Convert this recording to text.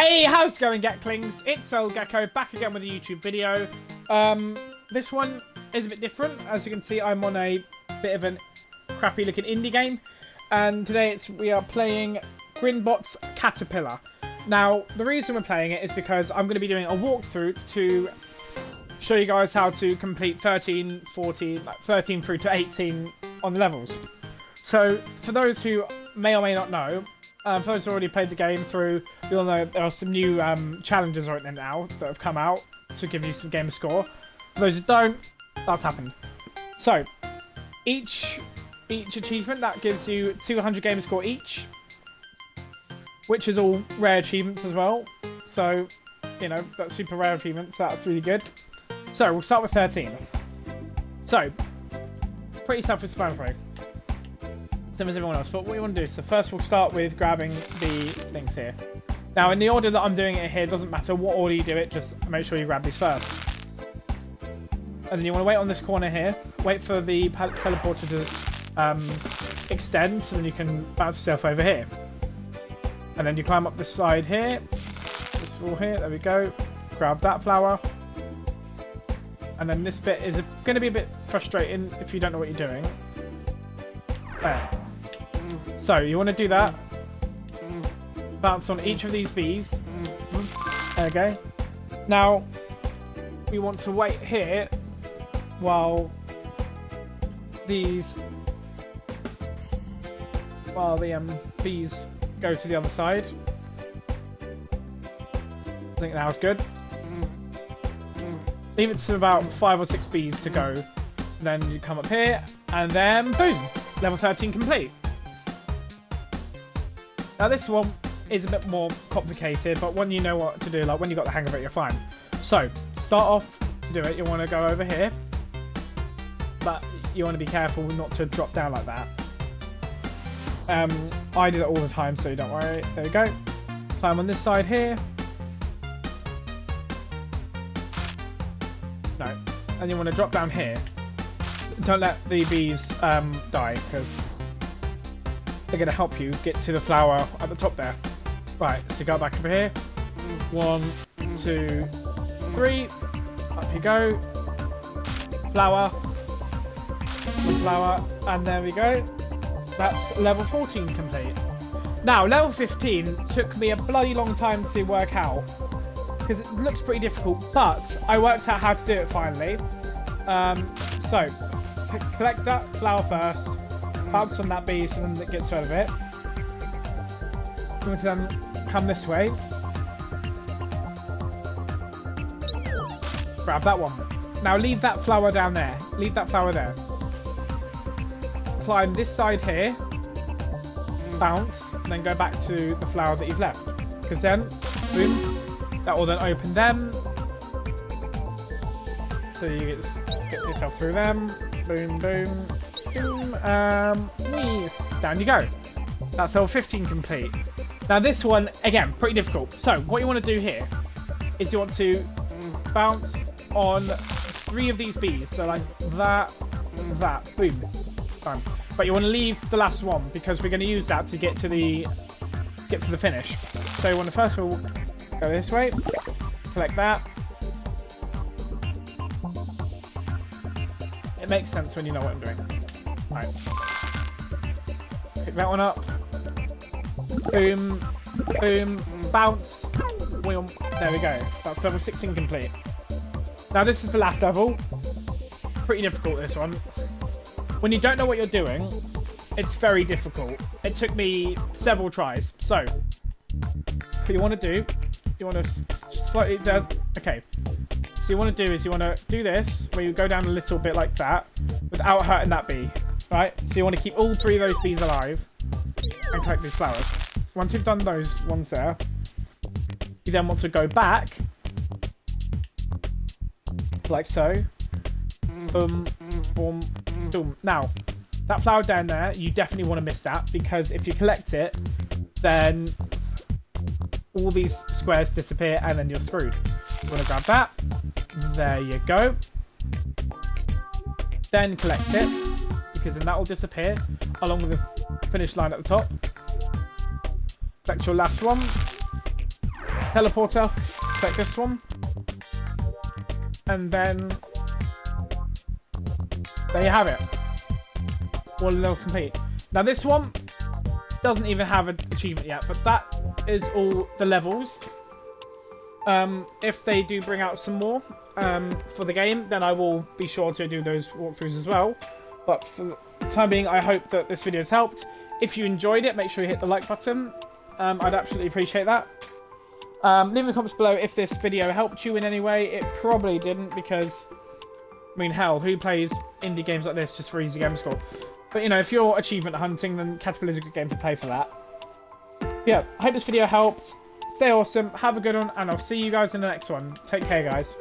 Hey, how's it going, Geklings? It's Old Gecko back again with a YouTube video. Um, this one is a bit different. As you can see, I'm on a bit of a crappy looking indie game. And today it's we are playing Grinbot's Caterpillar. Now, the reason we're playing it is because I'm going to be doing a walkthrough to show you guys how to complete 13, 14, like 13 through to 18 on the levels. So, for those who may or may not know, um, for those who already played the game through, you'll know there are some new um, challenges right now that have come out to give you some game score. For those who don't, that's happened. So, each each achievement that gives you 200 game score each, which is all rare achievements as well. So, you know, that's super rare achievements. So that's really good. So we'll start with 13. So, pretty self-explanatory. Same as everyone else. But what we want to do is, so first we'll start with grabbing the things here. Now, in the order that I'm doing it here, doesn't matter what order you do it, just make sure you grab these first. And then you want to wait on this corner here. Wait for the teleporter to um, extend, so then you can bounce yourself over here. And then you climb up the side here. This wall here, there we go. Grab that flower. And then this bit is going to be a bit frustrating if you don't know what you're doing. There. So, you want to do that. Bounce on each of these bees. Okay. Now, we want to wait here while these while the um, bees go to the other side. I think that was good. Leave it to about five or six bees to go. Then you come up here, and then boom, level 13 complete. Now this one is a bit more complicated, but when you know what to do, like when you got the hang of it, you're fine. So, start off to do it, you want to go over here, but you want to be careful not to drop down like that. Um, I do that all the time, so don't worry. There we go. Climb on this side here. No. And you want to drop down here. Don't let the bees um, die, because they're going to help you get to the flower at the top there. Right, so go back over here. One, two, three. Up you go. Flower. Flower. And there we go. That's level 14 complete. Now, level 15 took me a bloody long time to work out. Because it looks pretty difficult, but I worked out how to do it finally. Um, so, collect that flower first. Bounce on that bee and then it gets rid of it. Want to then come this way. Grab that one. Now leave that flower down there. Leave that flower there. Climb this side here. Bounce. And then go back to the flower that you've left. Because then, boom, that will then open them. So you get, get yourself through them. Boom, boom, boom. Um, down you go. That's level 15 complete. Now this one, again, pretty difficult. So what you want to do here is you want to bounce on three of these bees. So like that, that, boom, done. But you want to leave the last one because we're going to use that to get to the to get to the finish. So want to first of all go this way, collect that. It makes sense when you know what I'm doing. Pick that one up. Boom. Boom. Bounce. There we go. That's level 16 complete. Now this is the last level. Pretty difficult this one. When you don't know what you're doing, it's very difficult. It took me several tries. So, what you want to do, you want to slightly down. Okay. So you want to do is you want to do this, where you go down a little bit like that, without hurting that bee. Right? So you want to keep all three of those bees alive and collect these flowers. Once you've done those ones there, you then want to go back, like so. Boom, boom, boom. Now, that flower down there, you definitely want to miss that because if you collect it, then all these squares disappear and then you're screwed. You want to grab that. There you go. Then collect it then that will disappear along with the finish line at the top. Collect your last one. teleporter. Click this one. And then there you have it. All levels complete. Now this one doesn't even have an achievement yet, but that is all the levels. Um, if they do bring out some more um, for the game, then I will be sure to do those walkthroughs as well. But for the time being, I hope that this video has helped. If you enjoyed it, make sure you hit the like button. Um, I'd absolutely appreciate that. Um, leave in the comments below if this video helped you in any way. It probably didn't because, I mean, hell, who plays indie games like this just for easy game score? But, you know, if you're achievement hunting, then Caterpillar is a good game to play for that. yeah, I hope this video helped. Stay awesome, have a good one, and I'll see you guys in the next one. Take care, guys.